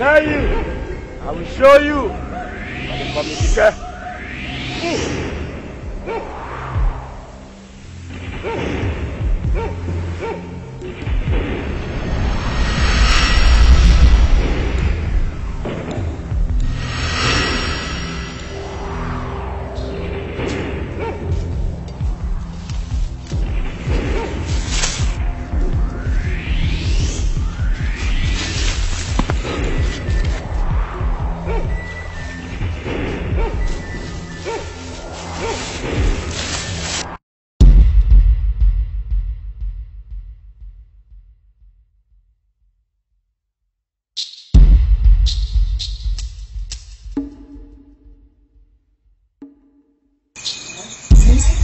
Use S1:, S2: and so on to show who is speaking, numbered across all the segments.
S1: Now you, I will show you.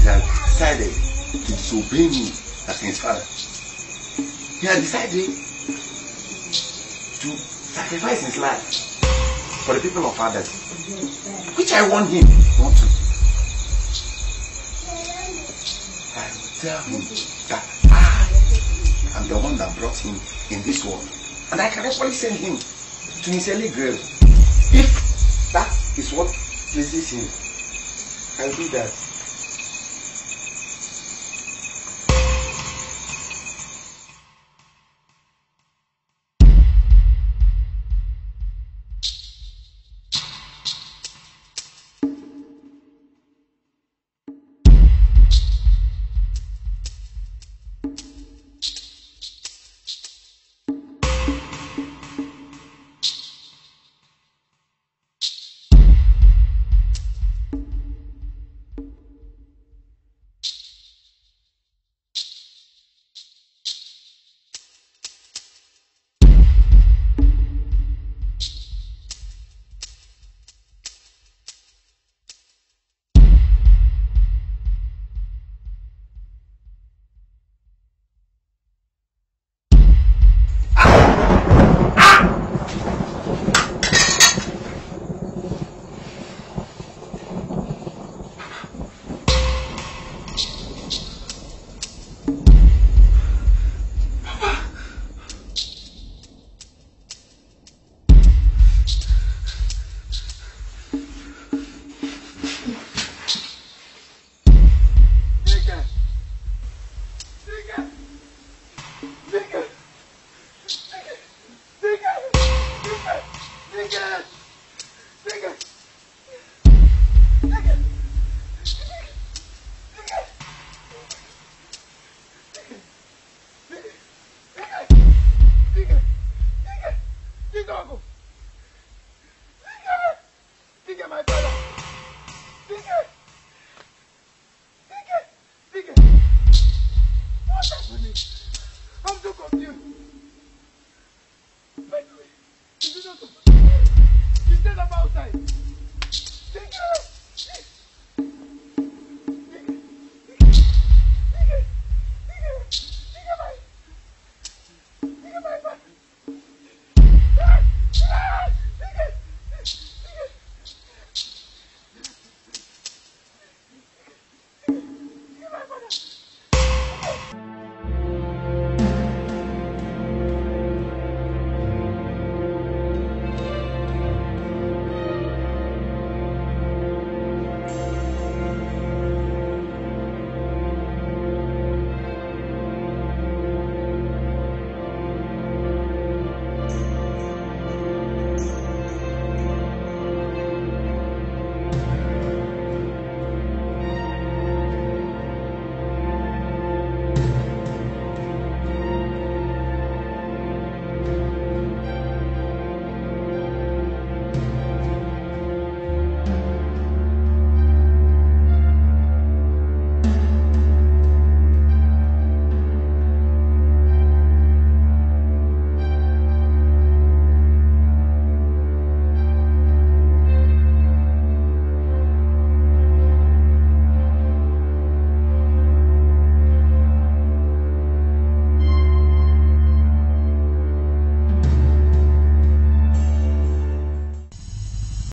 S2: He has decided to disobey me as his father, he has decided to sacrifice his life for the people of others, which I want him not to. I will tell him that I am the one that brought him in this world, and I can actually send him to his early grave if that is what pleases him. I'll do that.